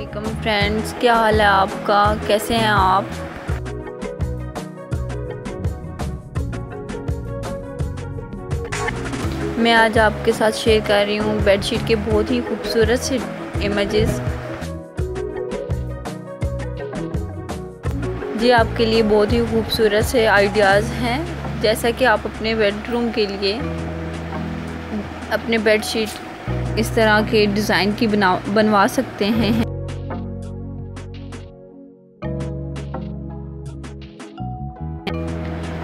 वालेकुम फ्रेंड्स क्या हाल है आपका? कैसे हैं आप? मैं आज आपके साथ शेयर कर रही हूँ बेडशीट के बहुत ही खूबसूरत से इमेजेस जी, आपके लिए बहुत ही खूबसूरत से आइडियाज़ हैं। जैसा कि आप अपने बेडरूम के लिए अपने बेडशीट इस तरह के डिज़ाइन की बना बनवा सकते हैं।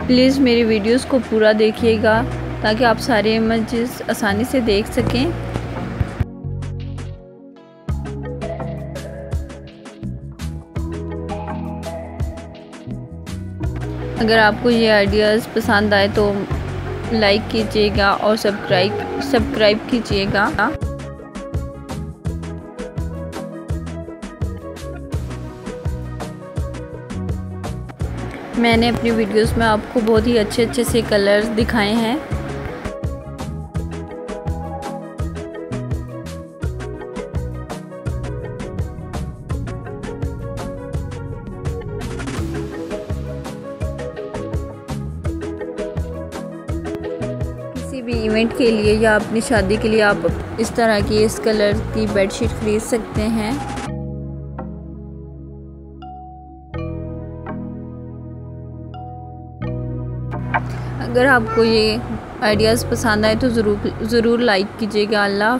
प्लीज़ मेरी वीडियोस को पूरा देखिएगा ताकि आप सारे इमेजेस आसानी से देख सकें। अगर आपको ये आइडियाज़ पसंद आए तो लाइक कीजिएगा और सब्सक्राइब सब्सक्राइब कीजिएगा। मैंने अपनी वीडियोस में आपको बहुत ही अच्छे अच्छे से कलर्स दिखाए हैं। किसी भी इवेंट के लिए या अपनी शादी के लिए आप इस तरह की इस कलर की बेडशीट ख़रीद सकते हैं। अगर आपको ये आइडियाज़ पसंद आए तो ज़रूर ज़रूर लाइक कीजिएगा। अल्लाह